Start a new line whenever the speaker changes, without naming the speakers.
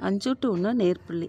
அஞ்சு டு ஒன்று நேர்புள்ளி